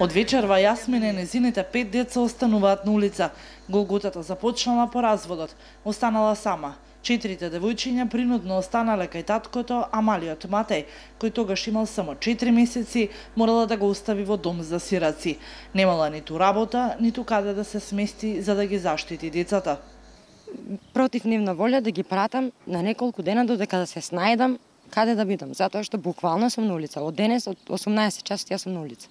Од вечерва Јасмина и незините пет деца остануваат на улица. Голготата започнала по разводот. Останала сама. Четирите девојчиња принудно останале кај таткото, а малиот Матеј, кој тогаш имал само 4 месеци, морала да го остави во дом за сираци. Немала ниту работа, ниту каде да се смести за да ги заштити децата. Против нивна волја да ги пратам на неколку дена додека да се снајдам каде да бидам, затоа што буквално сум на улица. Од денес, од 18 часот, јас сум на улица.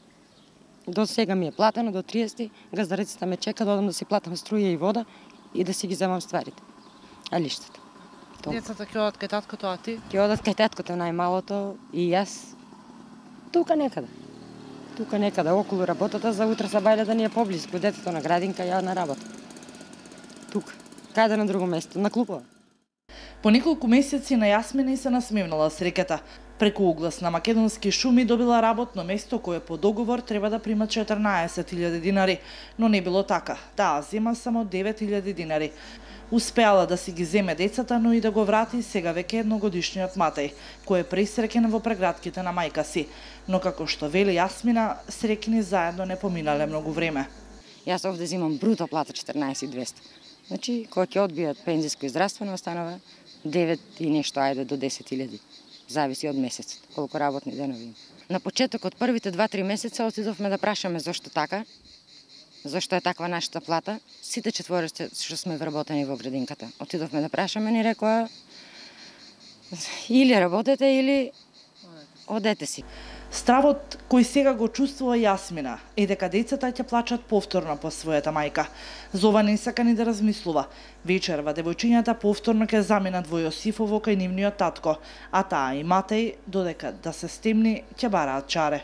До сега ми е платено, до 30 газдарицата ме чека да одам да си платам струја и вода и да си ги земам стварите. А лиштата. Децата ќе одат кај таткото, а ти? Ќе одат кај таткото најмалото и јас тука некаде. Тука некаде околу работата за утре са бајле да ни е поблиску детето на градинка ја на работа. Тука. Каде на друго место? На клубова. По неколку месеци на Јасмина и се насмевнала среката. Преку углас на македонски шуми добила работно место кое по договор треба да прима 14.000 динари, но не било така. Таа зема само 9.000 динари. Успеала да си ги земе децата, но и да го врати сега веќе едногодишниот Матеј, кој е пресрекен во преградките на мајка си. Но како што вели Јасмина, срекни заедно не поминале многу време. Јас овде земам бруто плата 14.200. Значи, кога ќе одбијат пензиско и здравствено, останува 9 и нешто, ајде до 10.000. Зависи од месецот, колку работни денови има. На почетокот првите 2-3 месеца отидовме да прашаме зошто така, зошто е таква нашата плата. Сите четворица што сме вработени во градинката. Отидовме да прашаме, ни рекоа или работете или одете си. Стравот кој сега го чувствува Јасмина е дека децата ќе плачат повторно по својата мајка. Зова не сака ни да размислува. Вечерва девојчињата повторно ќе заминат во Јосифово кај нивниот татко, а таа и Матеј, додека да се стемни, ќе бараат чаре.